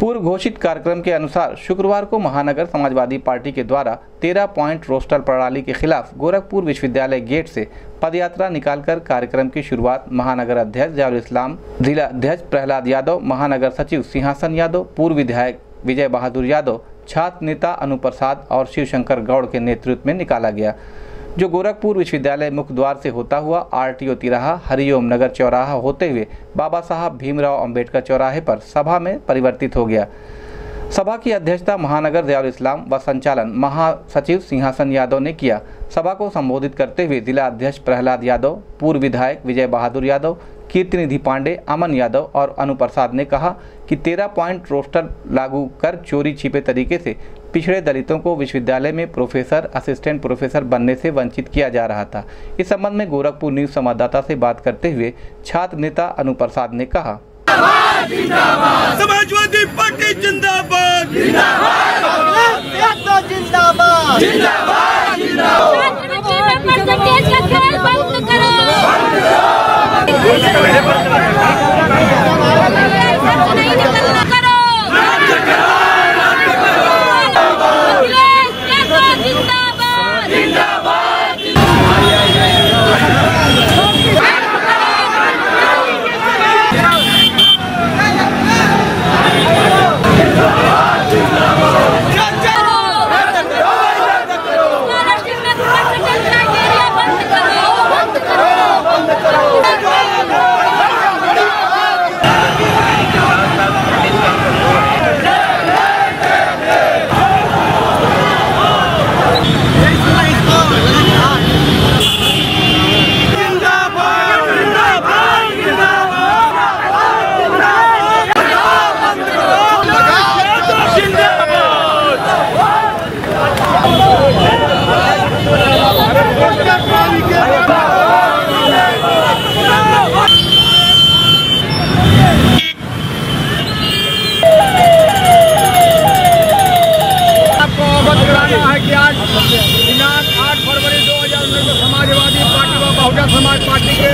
पूर्व घोषित कार्यक्रम के अनुसार शुक्रवार को महानगर समाजवादी पार्टी के द्वारा 13 पॉइंट रोस्टर प्रणाली के खिलाफ गोरखपुर विश्वविद्यालय गेट से पदयात्रा निकालकर कार्यक्रम की शुरुआत महानगर अध्यक्ष जयाल इस्लाम, जिला अध्यक्ष प्रहलाद यादव, महानगर सचिव सिंहासन यादव, पूर्व विधायक विजय बहादुर यादव, छात्र नेता अनुप्रसाद और शिवशंकर गौड़ के नेतृत्व में निकाला गया। जो गोरखपुर विश्वविद्यालय मुख्य द्वार से होता हुआ आरटीओ तिराहा, हरिओम नगर चौराहा होते हुए बाबा साहब भीमराव अंबेडकर चौराहे पर सभा में परिवर्तित हो गया। सभा की अध्यक्षता महानगर दयाल इस्लाम व संचालन महासचिव सिंहासन यादव ने किया। सभा को संबोधित करते हुए जिला अध्यक्ष प्रहलाद यादव, पूर्व विधायक विजय बहादुर यादव कीर्ति निधि पांडे अमन यादव और अनुप्रसाद ने कहा कि तेरह पॉइंट रोस्टर लागू कर चोरी छिपे तरीके से पिछड़े दलितों को विश्वविद्यालय में प्रोफेसर असिस्टेंट प्रोफेसर बनने से वंचित किया जा रहा था। इस संबंध में गोरखपुर न्यूज़ संवाददाता से बात करते हुए छात्र नेता अनुप्रसाद ने कहा समाजवादी पार्टी जिंदाबाद जिंदाबाद जिंदाबाद परसेंटेज का खेल बंद करो नहीं निकलना करो अखिलेश यादव जिंदाबाद स्कॉलरशिप में परसेंटेज क्राइटेरिया बंद करो बंद करो बंद करो आपको अवगत कराना है कि आज दिनांक आठ फरवरी दो हज़ार उन्नीस को समाजवादी पार्टी व बहुजन समाज पार्टी के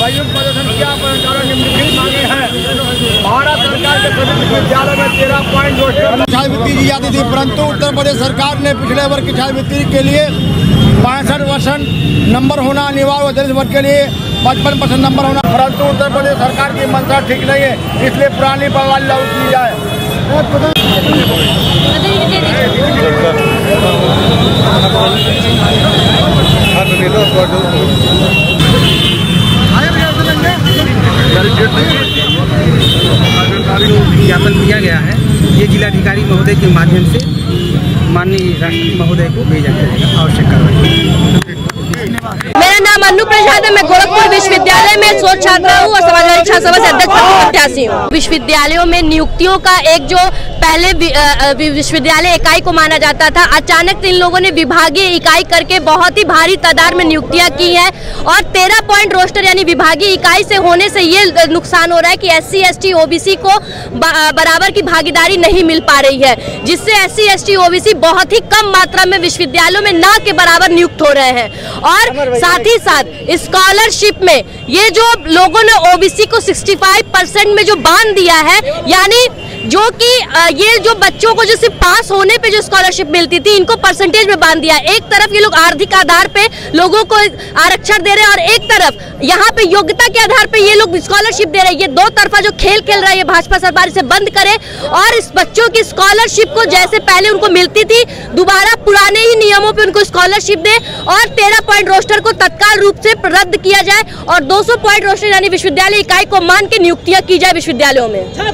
संयुक्त प्रदर्शन किया परिचालन निम्नलिखित मांगे हैं। भारत सरकार के सभी विश्वविद्यालय में तेरह पॉइंट छात्रवृत्ति दी जाती थी, परंतु उत्तर प्रदेश सरकार ने पिछड़े वर्ग की छात्रवृत्ति के लिए पैंसठ परसेंट नंबर होना अनिवार्य और दलित वर्ग के लिए पचपन परसेंट नंबर होना परंतु उत्तर प्रदेश सरकार की मंशा ठीक नहीं है, इसलिए पुरानी प्रणाली लागू की जाए। ज्ञापन दिया गया है ये जिलाधिकारी महोदय के माध्यम से माननीय राष्ट्रपति महोदय को भेजा जाएगा आवश्यक कार्रवाई मेरा नाम अनु प्रसाद है, मैं गोरखपुर विश्वविद्यालय में शोध छात्रा हूँ और समाजवादी छात्र सभा से अध्यक्ष प्रत्याशी हूँ। विश्वविद्यालयों में नियुक्तियों का एक जो पहले विश्वविद्यालय इकाई को माना जाता था, अचानक इन लोगों ने विभागीय इकाई करके बहुत ही भारी तादाद में नियुक्तियाँ की है और तेरह पॉइंट रोस्टर यानी विभागीय इकाई से होने से ये नुकसान हो रहा है कि S C S T OBC को बराबर की भागीदारी नहीं मिल पा रही है, जिससे S C S T OBC बहुत ही कम मात्रा में विश्वविद्यालयों में न के बराबर नियुक्त हो रहे हैं। और साथ ही साथ स्कॉलरशिप में ये जो लोगों ने ओबीसी को 65 परसेंट में जो बाँध दिया है यानी जो कि ये जो बच्चों को जो सिर्फ़ पास होने पे जो स्कॉलरशिप मिलती थी, इनको परसेंटेज में बाँध दिया। एक तरफ़ ये लोग आर्थिक आधार पे लोगों को आरक्षण दे रहे हैं और एक तरफ़ यहाँ पे योग्यता के आधार पे ये लोग स्कॉलरशिप दे रहे हैं। ये दो तरफा जो खेल खेल रहा है, ये भाजपा सरकार इसे बंद करे और इस बच्चों की स्कॉलरशिप को जैसे पहले उनको मिलती थी, दोबारा पुराने ही नियमों पे उनको स्कॉलरशिप दे और तेरह पॉइंट रोस्टर को तत्काल रूप से रद्द किया जाए और 200 पॉइंट रोस्टर यानी विश्वविद्यालय इकाई को मान के नियुक्तियाँ की जाए विश्वविद्यालयों में।